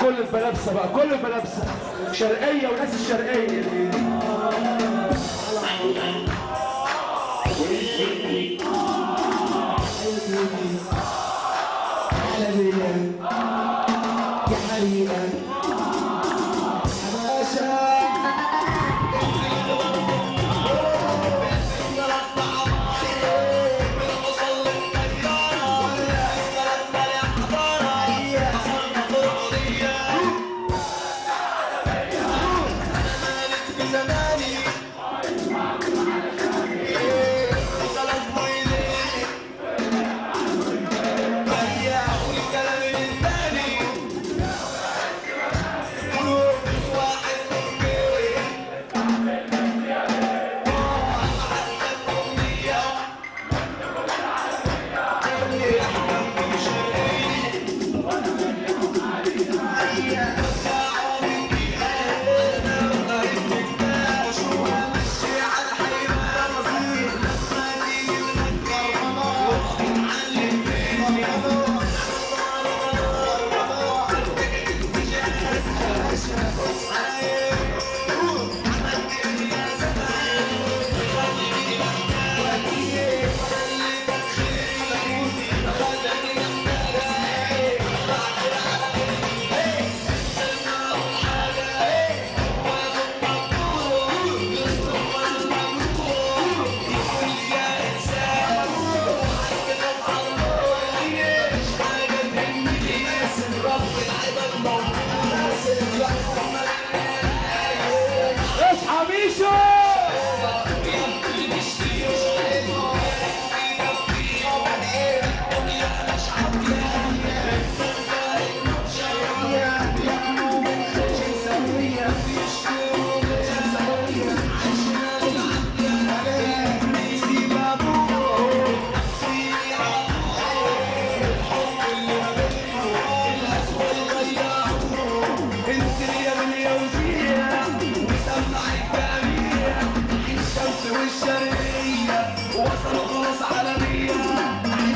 كل البلابسه بقى كل البلابسه شرقية وناس الشرقية. He's a man. الخيرية وصل خلاص عالمية.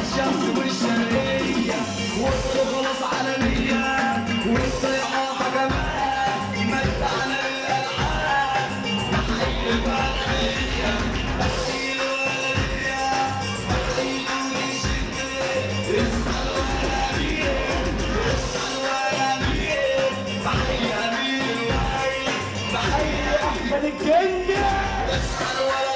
الشمس والشرقية وصل خلاص عالمية. والطيحة حكمات متعنا بالألحان نحيي البحرية نحيي الولدية نحيي الشدة اسمع الوهابية اسمع الوهابية تحية أمير وحي تحية أحمد الجندي اسمع الوهابية